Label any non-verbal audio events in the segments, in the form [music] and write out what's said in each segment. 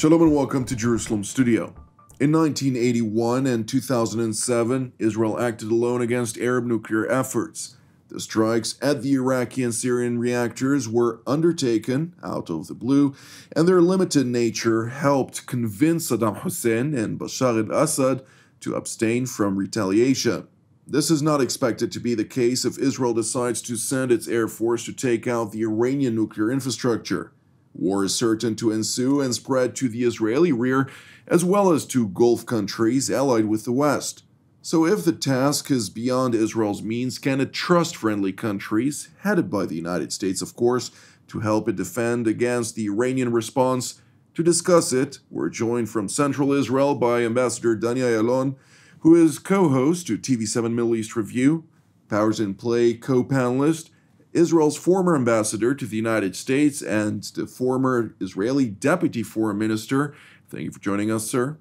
Shalom and welcome to Jerusalem Studio. In 1981 and 2007, Israel acted alone against Arab nuclear efforts. The strikes at the Iraqi and Syrian reactors were undertaken out of the blue, and their limited nature helped convince Saddam Hussein and Bashar al Assad to abstain from retaliation. This is not expected to be the case if Israel decides to send its air force to take out the Iranian nuclear infrastructure. War is certain to ensue and spread to the Israeli rear, as well as to Gulf countries allied with the West. So, if the task is beyond Israel's means, can it trust friendly countries, headed by the United States, of course, to help it defend against the Iranian response? To discuss it, we're joined from Central Israel by Ambassador Danny Ayalon, who is co host to TV7 Middle East Review, Powers in Play co panelist, Israel's former ambassador to the United States and the former Israeli deputy foreign minister. Thank you for joining us, sir.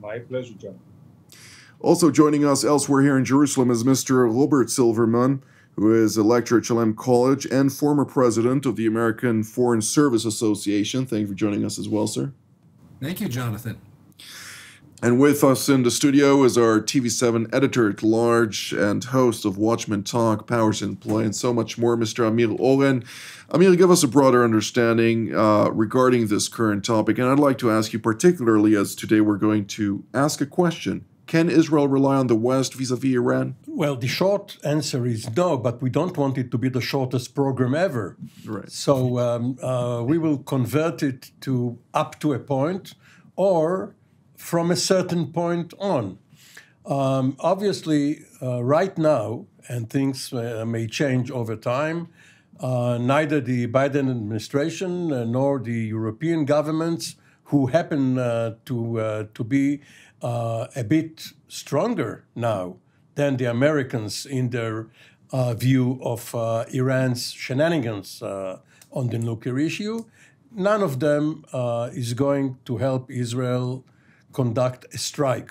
My pleasure, John. Also joining us elsewhere here in Jerusalem is Mr. Robert Silverman, who is a lecturer at Shalem College and former president of the American Foreign Service Association. Thank you for joining us as well, sir. Thank you, Jonathan. And with us in the studio is our TV7 editor at large and host of Watchmen Talk, Powers in Play, and so much more, Mr. Amir Oren. Amir, give us a broader understanding uh, regarding this current topic. And I'd like to ask you, particularly as today we're going to ask a question Can Israel rely on the West vis a vis Iran? Well, the short answer is no, but we don't want it to be the shortest program ever. Right. So um, uh, we will convert it to up to a point or from a certain point on. Um, obviously, uh, right now, and things uh, may change over time, uh, neither the Biden administration uh, nor the European governments, who happen uh, to, uh, to be a bit stronger now than the Americans in their view of Iran's shenanigans on the nuclear issue, none of them is going to help Israel conduct a strike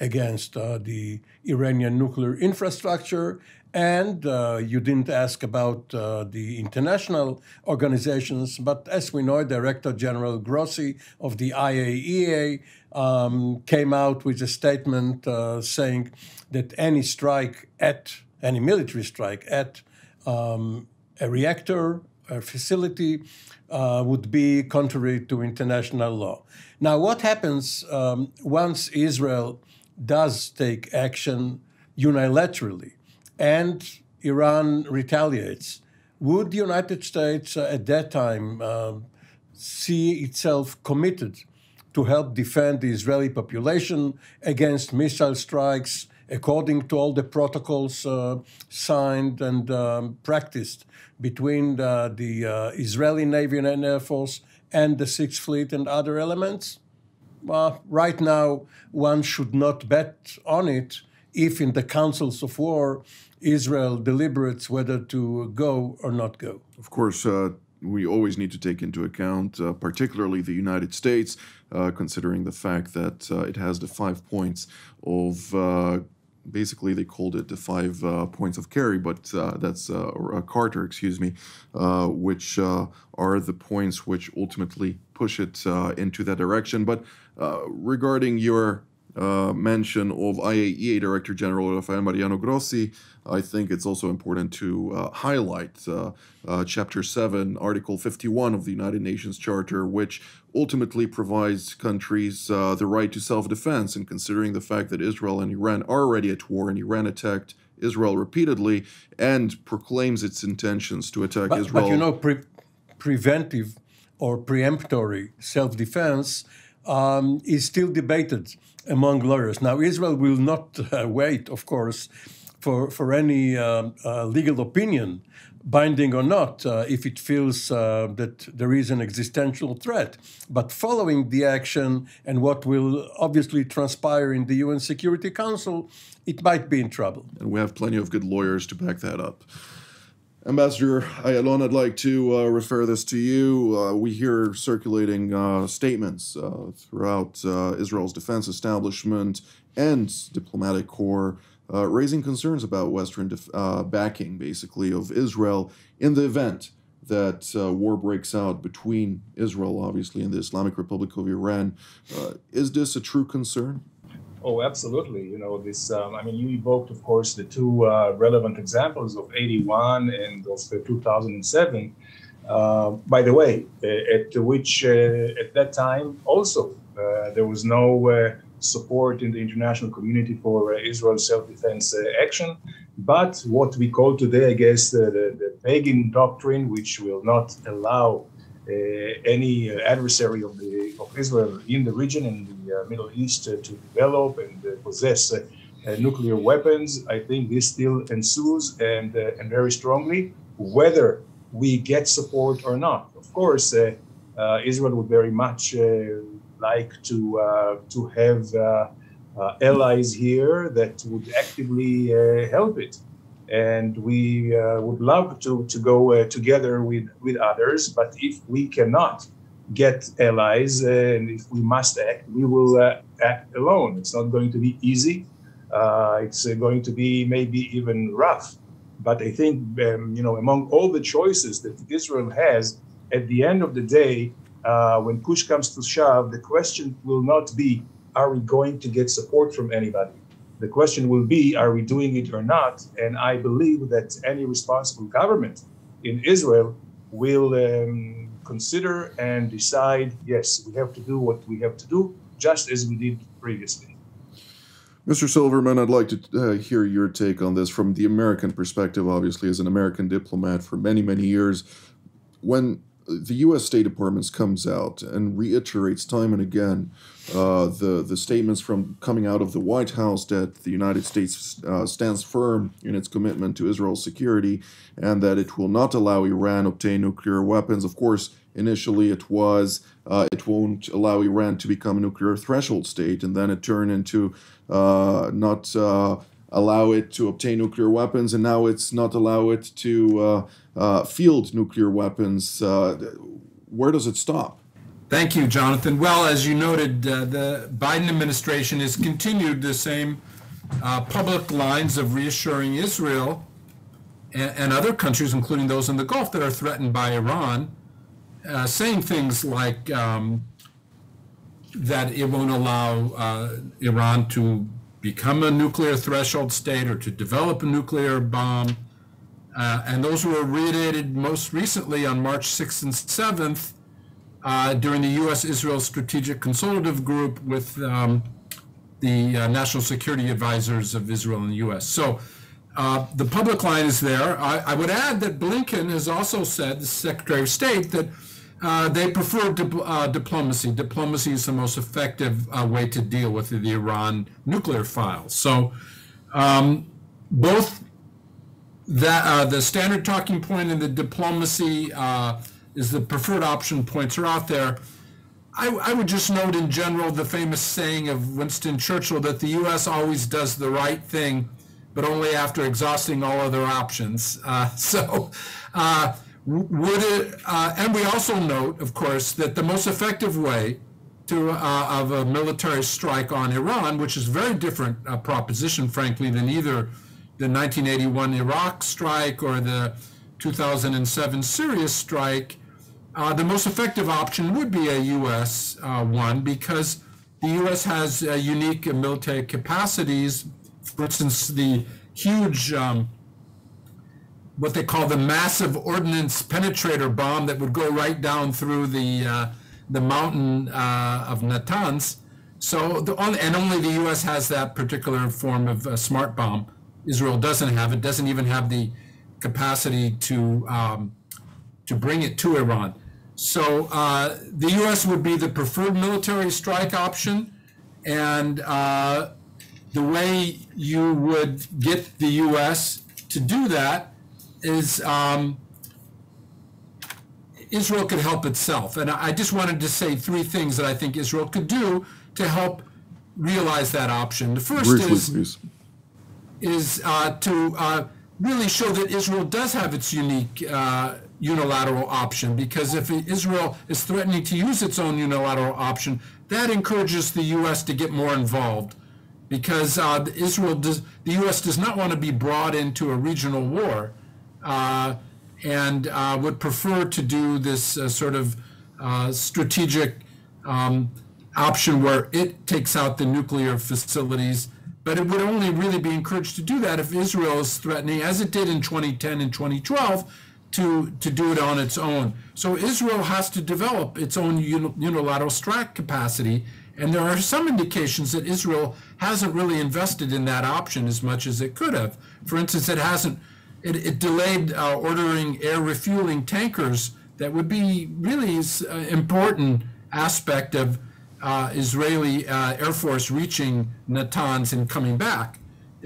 against uh, the Iranian nuclear infrastructure. And uh, you didn't ask about uh, the international organizations, but as we know, Director General Grossi of the IAEA um, came out with a statement uh, saying that any strike at any military strike at um, a reactor facility uh, would be contrary to international law. Now, what happens um, once Israel does take action unilaterally and Iran retaliates? Would the United States uh, at that time uh, see itself committed to help defend the Israeli population against missile strikes according to all the protocols uh, signed and um, practiced between the, the uh, Israeli Navy and Air Force and the Sixth Fleet and other elements? Well, right now, one should not bet on it if in the councils of war Israel deliberates whether to go or not go. Of course, uh, we always need to take into account, uh, particularly the United States, uh, considering the fact that uh, it has the five points of uh, basically they called it the five uh, points of Kerry, but uh, that's uh, or Carter, excuse me, uh, which uh, are the points which ultimately push it uh, into that direction. But regarding your uh, mention of IAEA Director General Rafael Mariano Grossi, I think it's also important to uh, highlight uh, uh Chapter 7, Article 51 of the United Nations Charter, which ultimately provides countries uh, the right to self defense. And considering the fact that Israel and Iran are already at war and Iran attacked Israel repeatedly and proclaims its intentions to attack but, Israel. But you know, pre- preventive or preemptory self defense um, is still debated among lawyers. Now, Israel will not uh, wait, of course, for, for any uh, uh, legal opinion, binding or not, uh, if it feels uh, that there is an existential threat. But following the action and what will obviously transpire in the UN Security Council, it might be in trouble. And we have plenty of good lawyers to back that up. Ambassador Ayalon, I'd like to uh, refer this to you. Uh, we hear circulating uh, statements uh, throughout uh, Israel's defense establishment and diplomatic corps uh, raising concerns about Western def- backing, basically, of Israel in the event that war breaks out between Israel, obviously, and the Islamic Republic of Iran. Is this a true concern? Oh, absolutely. You know, this, um, I mean, you evoked, of course, the two uh, relevant examples of 81 and of 2007. Uh, by the way, uh, at which, uh, at that time, also, uh, there was no support in the international community for Israel's self defense action. But what we call today, I guess, the, the, Begin doctrine, which will not allow uh, any adversary of, the, of Israel in the region, in the uh, Middle East, uh, to develop and possess nuclear weapons. I think this still ensues and, and very strongly, whether we get support or not. Of course, Israel would very much like to, to have uh, allies here that would actively uh, help it. And we uh, would love to, to go together with, with others, but if we cannot get allies and if we must act, we will act alone. It's not going to be easy. it's going to be maybe even rough. But I think, um, you know, among all the choices that Israel has, at the end of the day, uh, when push comes to shove, the question will not be are we going to get support from anybody? The question will be, are we doing it or not? And I believe that any responsible government in Israel will um, consider and decide, yes, we have to do what we have to do, just as we did previously. Mr. Silverman, I'd like to uh, hear your take on this from the American perspective, obviously, as an American diplomat for many, many years. When the U.S. State Department comes out and reiterates time and again uh, the the statements from coming out of the White House that the United States uh, stands firm in its commitment to Israel's security and that it will not allow Iran obtain nuclear weapons. Of course, initially it was uh, it won't allow Iran to become a nuclear threshold state, and then it turned into uh, not uh, allow it to obtain nuclear weapons, and now it's not allow it to uh, uh, field nuclear weapons. Uh, where does it stop? Thank you, Jonathan. Well, as you noted, uh, the Biden administration has continued the same uh, public lines of reassuring Israel and, other countries, including those in the Gulf that are threatened by Iran, uh, saying things like um, that it won't allow Iran to become a nuclear threshold state or to develop a nuclear bomb. Uh, and those were reiterated most recently on March 6th and 7th uh, during the U.S. Israel Strategic Consultative Group with um, the uh, National Security Advisors of Israel and the U.S. So uh, the public line is there. I, I, would add that Blinken has also said, the Secretary of State, that uh, they prefer uh, diplomacy. Diplomacy is the most effective uh, way to deal with the Iran nuclear files. So, um, both that uh, the standard talking point and the diplomacy uh, is the preferred option points are out there. I, I, would just note in general the famous saying of Winston Churchill that the U.S. always does the right thing, but only after exhausting all other options. [laughs] So would it, uh, and we also note, of course, that the most effective way to uh, of a military strike on Iran, which is a very different uh, proposition, frankly, than either the 1981 Iraq strike or the 2007 Syria strike, uh, the most effective option would be a U.S. Uh, one because the U.S. has uh, unique military capacities. For instance, the huge um, what they call the massive ordnance penetrator bomb that would go right down through the uh, the mountain uh, of Natanz. So the only, and only the U.S. has that particular form of uh, smart bomb. Israel doesn't have it. Doesn't even have the capacity to um, to bring it to Iran. So uh, the U.S. would be the preferred military strike option, and uh, the way you would get the U.S. to do that is um, Israel could help itself. And I just wanted to say three things that I think Israel could do to help realize that option. The first Briefly, is, please. is uh, to uh, really show that Israel does have its unique uh, unilateral option, because if Israel is threatening to use its own unilateral option, that encourages the U.S. to get more involved. Because uh, Israel does, the U.S. does not want to be brought into a regional war and uh, would prefer to do this uh, sort of uh, strategic um, option where it takes out the nuclear facilities. But it would only really be encouraged to do that if Israel is threatening, as it did in 2010 and 2012, to, to do it on its own. So Israel has to develop its own unilateral strike capacity. And there are some indications that Israel hasn't really invested in that option as much as it could have. For instance, it hasn't, it, it delayed uh, ordering air refueling tankers that would be really uh, important aspect of uh, Israeli uh, Air Force reaching Natanz and coming back.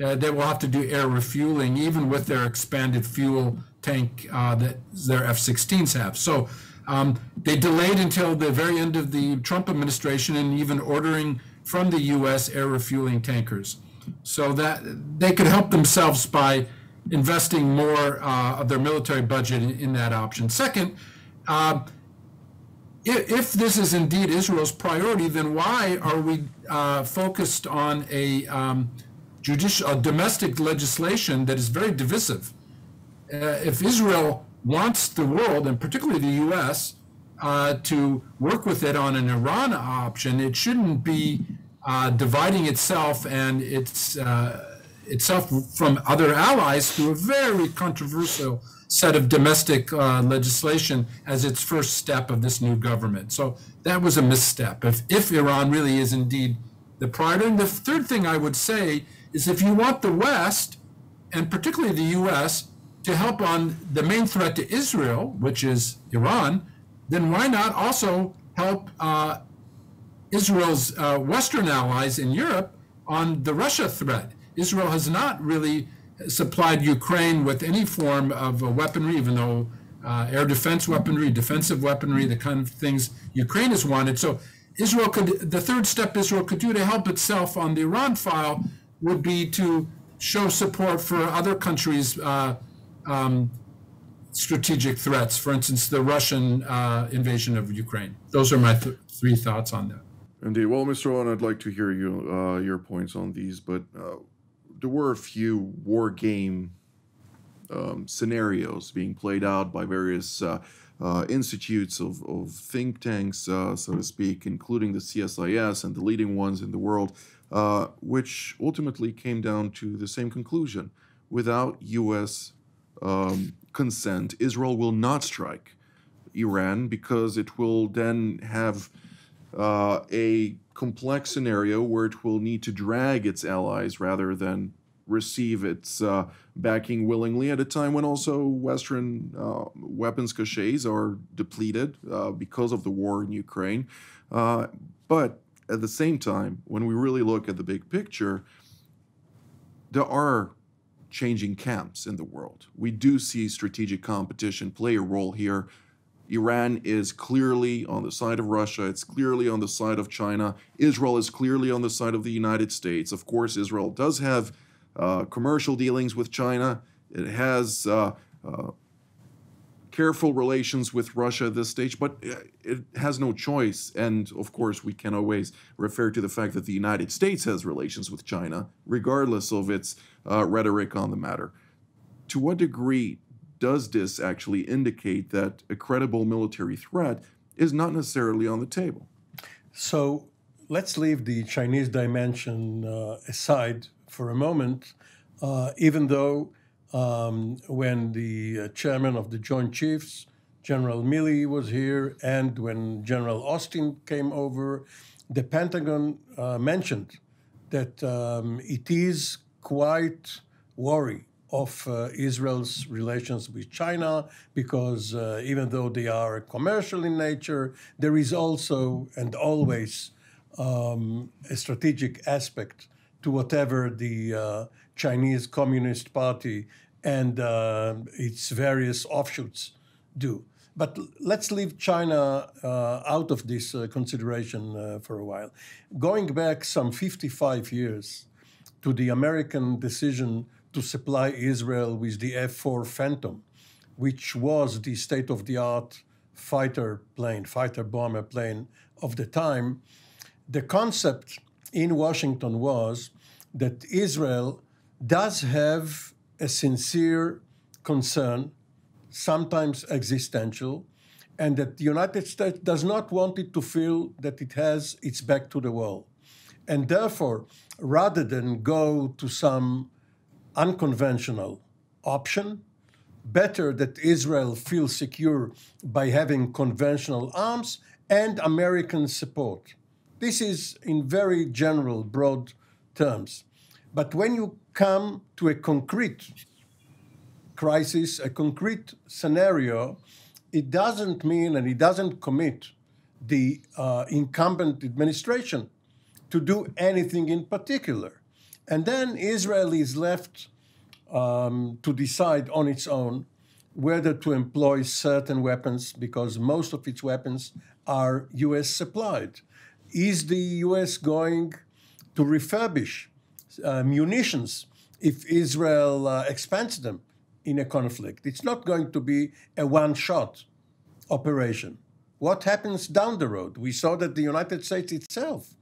Uh, they will have to do air refueling, even with their expanded fuel tank uh, that their F-16s have. So um, they delayed until the very end of the Trump administration and even ordering from the U.S. air refueling tankers, so that they could help themselves by investing more uh, of their military budget in, that option. Second, uh, if, this is indeed Israel's priority, then why are we uh, focused on a um, judicial, a domestic legislation that is very divisive? Uh, if Israel wants the world, and particularly the U.S., uh, to work with it on an Iran option, it shouldn't be uh, dividing itself and its itself from other allies through a very controversial set of domestic uh, legislation as its first step of this new government. So that was a misstep. If, if Iran really is indeed the priority, and the third thing I would say is if you want the West, and particularly the U.S., to help on the main threat to Israel, which is Iran, then why not also help uh, Israel's uh, Western allies in Europe on the Russia threat? Israel has not really supplied Ukraine with any form of weaponry, even though uh, air defense weaponry, defensive weaponry, the kind of things Ukraine has wanted. So Israel could, the third step Israel could do to help itself on the Iran file would be to show support for other countries' uh, um, strategic threats, for instance, the Russian uh, invasion of Ukraine. Those are my th- three thoughts on that. Indeed. Well, Mr. Oren, I'd like to hear you, uh, your points on these, but uh, there were a few war game um, scenarios being played out by various uh, uh, institutes of, of, think tanks, uh, so to speak, including the CSIS and the leading ones in the world, which ultimately came down to the same conclusion. Without U.S um, consent, Israel will not strike Iran because it will then have uh, a complex scenario where it will need to drag its allies rather than receive its uh, backing willingly at a time when also Western uh, weapons caches are depleted uh, because of the war in Ukraine. Uh, but at the same time, when we really look at the big picture, there are changing camps in the world. We do see strategic competition play a role here. Iran is clearly on the side of Russia. It's clearly on the side of China. Israel is clearly on the side of the United States. Of course, Israel does have uh, commercial dealings with China. It has uh, uh, careful relations with Russia at this stage, but it has no choice. And of course, we can always refer to the fact that the United States has relations with China, regardless of its uh, rhetoric on the matter. To what degree does this actually indicate that a credible military threat is not necessarily on the table? So let's leave the Chinese dimension uh, aside for a moment, uh, even though um, when the uh, chairman of the Joint Chiefs, General Milley, was here, and when General Austin came over, the Pentagon uh, mentioned that um, it is quite worried of uh, Israel's relations with China because uh, even though they are commercial in nature, there is also and always um, a strategic aspect to whatever the uh, Chinese Communist Party and uh, its various offshoots do. But let's leave China uh, out of this uh, consideration for a while. Going back some 55 years to the American decision to supply Israel with the F 4 Phantom, which was the state of the art fighter plane, fighter bomber plane of the time, the concept in Washington was that Israel does have a sincere concern sometimes existential, and that the United States does not want it to feel that it has its back to the wall. And therefore, rather than go to some unconventional option, better that Israel feels secure by having conventional arms and American support. This is in very general, broad terms. But when you come to a concrete crisis, a concrete scenario, it doesn't mean and it doesn't commit the uh, incumbent administration to do anything in particular. And then Israel is left um, to decide on its own whether to employ certain weapons because most of its weapons are US supplied. Is the US going to refurbish uh, munitions if Israel uh, expands them in a conflict? It's not going to be a one shot operation. What happens down the road? We saw that the United States itself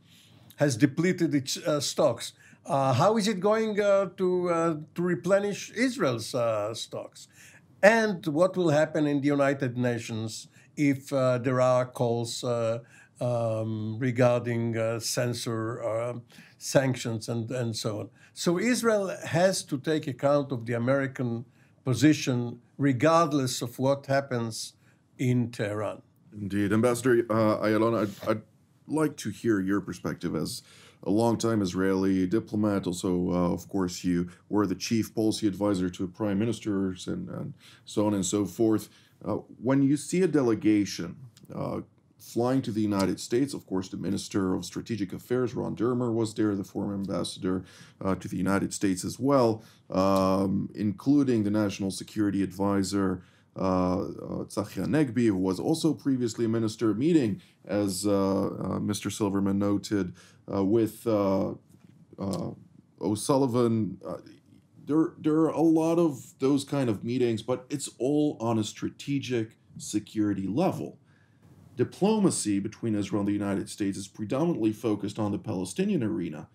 has depleted its uh, stocks. Uh, how is it going uh, to, uh, to replenish Israel's uh, stocks? And what will happen in the United Nations if uh, there are calls um, regarding censor sanctions and, and so on? So Israel has to take account of the American position regardless of what happens in Tehran. Indeed. Ambassador uh, I'd, I'd, like to hear your perspective as a longtime Israeli diplomat. Also, uh, of course, you were the chief policy advisor to prime ministers and, and so on and so forth. Uh, when you see a delegation uh, flying to the United States, of course, the Minister of Strategic Affairs, Ron Dermer, was there, the former ambassador uh, to the United States as well, um, including the National Security Advisor uh, uh, Tzachi Hanegbi, who was also previously a minister, meeting, as uh, Mr. Silverman noted, with O'Sullivan. there, there are a lot of those kind of meetings, but it's all on a strategic security level. Diplomacy between Israel and the United States is predominantly focused on the Palestinian arena.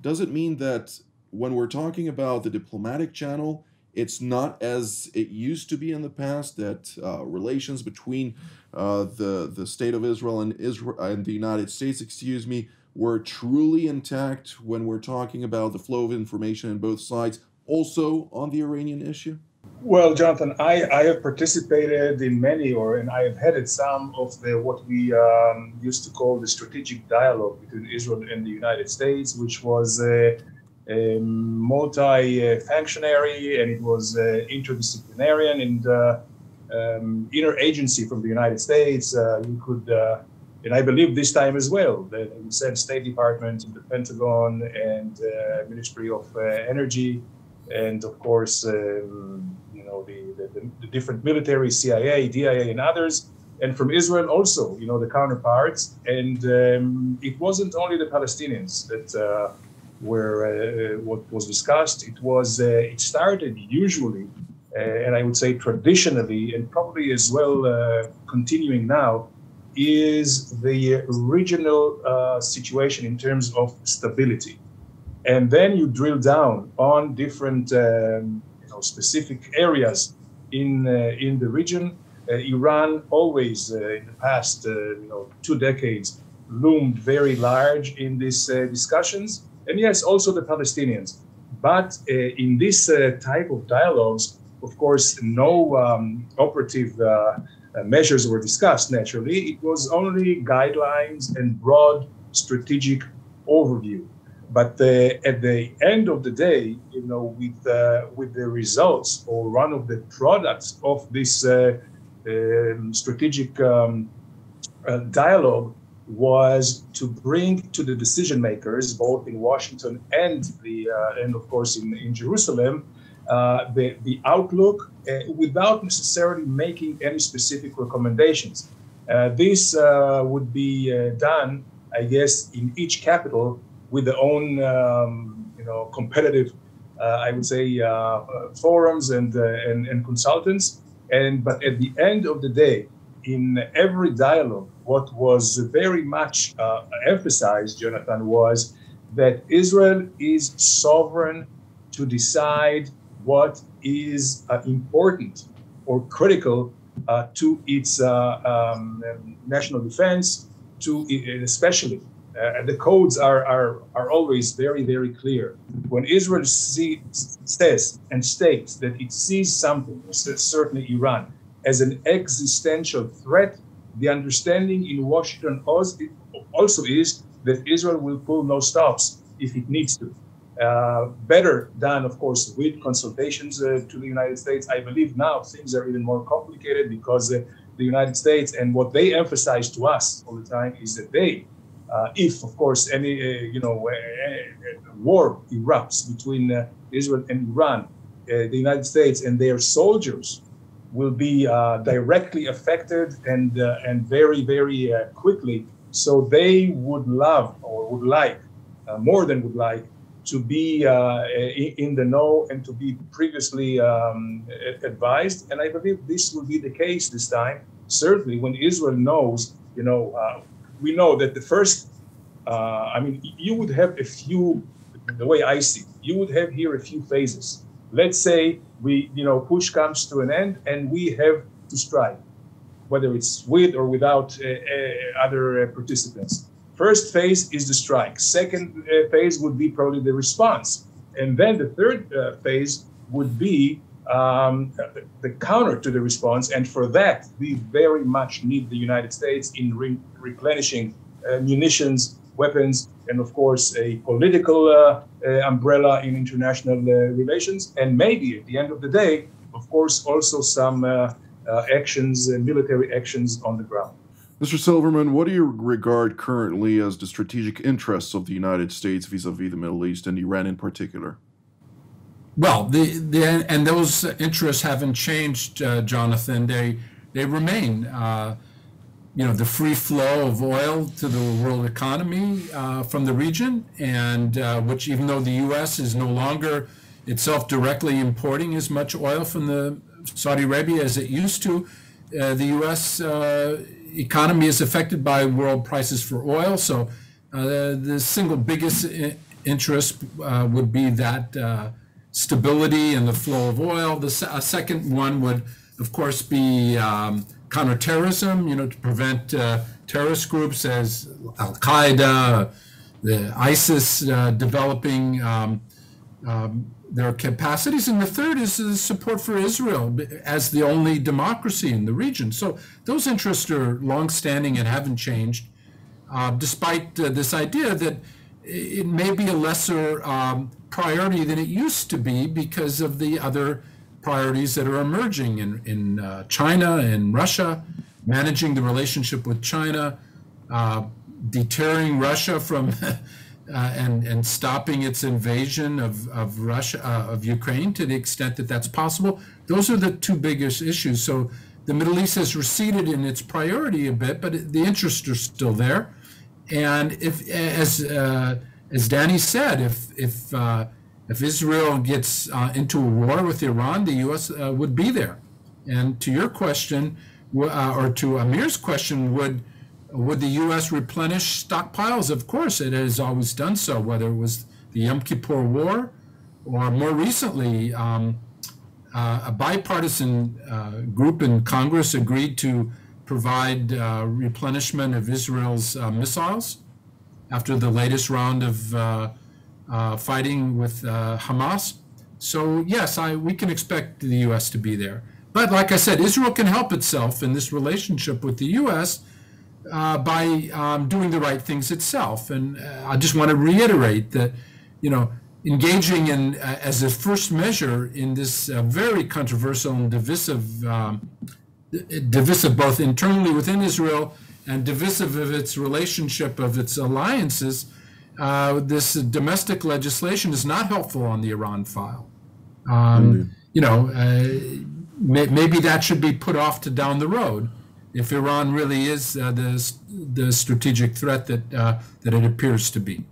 Does it mean that when we're talking about the diplomatic channel, it's not as it used to be in the past that uh, relations between uh, the the state of Israel and Israel and the United States, excuse me, were truly intact when we're talking about the flow of information in both sides. Also on the Iranian issue. Well, Jonathan, I, I have participated in many, or and I have headed some of the what we um, used to call the strategic dialogue between Israel and the United States, which was. Uh, multi-functionary and it was uh, interdisciplinary and uh, um, interagency from the United States. Uh, you could, and I believe this time as well, the said State Department, the Pentagon, and Ministry of Energy, and of course, um, you know, the, the, the, different military, CIA, DIA, and others, and from Israel also, you know, the counterparts. And um, it wasn't only the Palestinians that uh, where uh, what was discussed. It was uh, it started usually, uh, and I would say traditionally, and probably as well continuing now, is the regional situation in terms of stability, and then you drill down on different um, you know, specific areas in in the region. Uh, Iran always, uh, in the past, uh, you know, two decades, loomed very large in these discussions and yes, also the Palestinians. But uh, in this uh, type of dialogues, of course, no um, operative uh, uh, measures were discussed naturally. It was only guidelines and broad strategic overview. But uh, at the end of the day, you know, with uh, with the results or one of the products of this um, strategic um, dialogue was to bring to the decision makers, both in Washington and the uh, and of course in, in Jerusalem, uh, the the outlook uh, without necessarily making any specific recommendations. Uh, this uh, would be uh, done, I guess, in each capital with their own um, you know competitive, I would say, forums and, and and consultants. And but at the end of the day, in every dialogue, what was very much uh, emphasized, Jonathan, was that Israel is sovereign to decide what is uh, important or critical uh, to its uh, um, national defense, to especially. Uh, the codes are, are, are always very, very clear. When Israel says and states that it sees something, certainly Iran, as an existential threat, the understanding in Washington also is that Israel will pull no stops if it needs to. Uh, better done, of course, with consultations uh, to the United States. I believe now things are even more complicated because uh, the United States and what they emphasize to us all the time is that they, uh, if of course any uh, you know war erupts between Israel and Iran, the United States and their soldiers will be directly affected and and very very quickly. So they would love or would like more than would like to be uh, in the know and to be previously um, advised. And I believe this will be the case this time. Certainly, when Israel knows, you know, uh, we know that the first, uh, I mean, you would have a few, the way I see, you would have here a few phases. Let's say we, you know, push comes to an end and we have to strike, whether it's with or without uh, uh, other uh, participants First phase is the strike. Second uh, phase would be probably the response. And then the third uh, phase would be um, the counter to the response. And for that, we very much need the United States in re- replenishing uh, munitions, weapons, and of course, a political uh, uh, umbrella in international uh, relations. And maybe at the end of the day, of course, also some actions, and military actions on the ground. Mr. Silverman, what do you regard currently as the strategic interests of the United States vis-a-vis the Middle East and Iran in particular? Well, the, the and those interests haven't changed, uh, Jonathan. They they remain. Uh, you know, the free flow of oil to the world economy uh, from the region, and uh, which, even though the U.S. is no longer itself directly importing as much oil from the Saudi Arabia as it used to, uh, the U.S. Uh, economy is affected by world prices for oil. So uh, the single biggest interest uh, would be that stability and the flow of oil. The se- second one would, of course, be um, counterterrorism. You know, to prevent uh, terrorist groups as Al Qaeda, the ISIS uh, developing. Um, um, their capacities. And the third is the support for Israel as the only democracy in the region. So those interests are longstanding and haven't changed, uh, despite uh, this idea that it may be a lesser um, priority than it used to be because of the other priorities that are emerging in, in uh, China and Russia, managing the relationship with China, uh, deterring Russia from [laughs] uh, and and stopping its invasion of of Russia uh, of Ukraine to the extent that that's possible. Those are the two biggest issues. So the Middle East has receded in its priority a bit, but the interests are still there. And if as uh, as Danny said, if if if Israel gets uh, into a war with Iran, the U.S. Uh, would be there. And to your question, or to Amir's question, would would the U.S. replenish stockpiles? Of course, it has always done so, whether it was the Yom Kippur War or more recently, um, uh, a bipartisan uh, group in Congress agreed to provide uh, replenishment of Israel's uh, missiles after the latest round of uh, uh, fighting with Hamas. So, yes, I, we can expect the U.S. to be there. But like I said, Israel can help itself in this relationship with the U.S uh, by um, doing the right things itself. And uh, I just want to reiterate that, you know, engaging in uh, as a first measure in this uh, very controversial and divisive, um, divisive both internally within Israel and divisive of its relationship of its alliances. Uh, this domestic legislation is not helpful on the Iran file. Um, you know, uh, may, maybe that should be put off to down the road if Iran really is uh, the, the strategic threat that, uh, that it appears to be.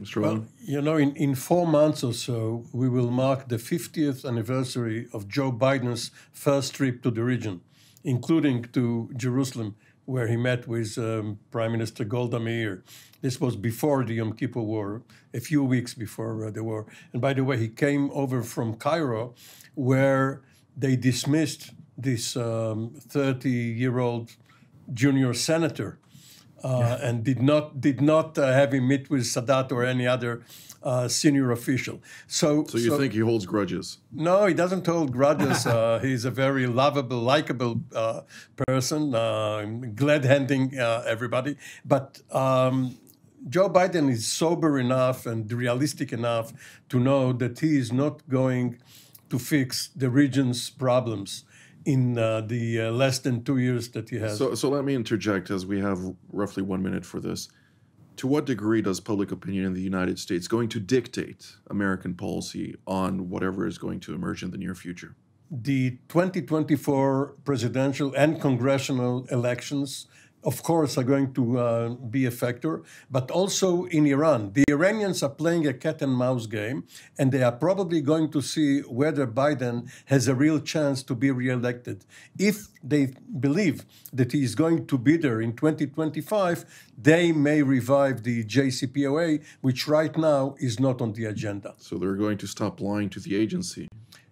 Mr. Well, you know, in, in four months or so, we will mark the 50th anniversary of Joe Biden's first trip to the region, including to Jerusalem, where he met with um, Prime Minister Golda Meir. This was before the Yom Kippur War, a few weeks before uh, the war. And by the way, he came over from Cairo, where they dismissed this 30 year old junior senator uh, and did not did not uh, have him meet with Sadat or any other uh, senior official. So, so you so, think he holds grudges? No, he doesn't hold grudges. [laughs] Uh, he's a very lovable, likable uh, person, uh, glad handing everybody. But um, Joe Biden is sober enough and realistic enough to know that he is not going to fix the region's problems in uh, the uh, less than two years that he has. So, so let me interject as we have roughly one minute for this. To what degree does public opinion in the United States going to dictate American policy on whatever is going to emerge in the near future? The 2024 presidential and congressional elections of course, are going to uh, be a factor, but also in Iran. The Iranians are playing a cat and mouse game, and they are probably going to see whether Biden has a real chance to be reelected. If they believe that he is going to be there in 2025, they may revive the JCPOA, which right now is not on the agenda. So they're going to stop lying to the agency.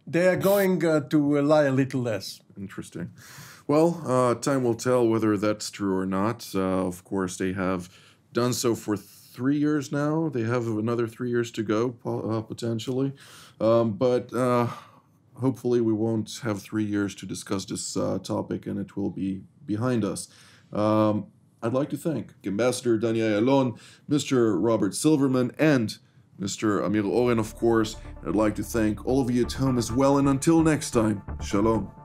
They are going uh, to lie a little less. Interesting. Well, uh, time will tell whether that's true or not. Uh, of course, they have done so for three years now. They have another three years to go, uh, potentially. Um, but uh, hopefully, we won't have three years to discuss this uh, topic and it will be behind us. Um, I'd like to thank Ambassador Daniel Ayalon, Mr. Robert Silverman, and Mr. Amir Oren, of course. I'd like to thank all of you at home as well. And until next time, Shalom.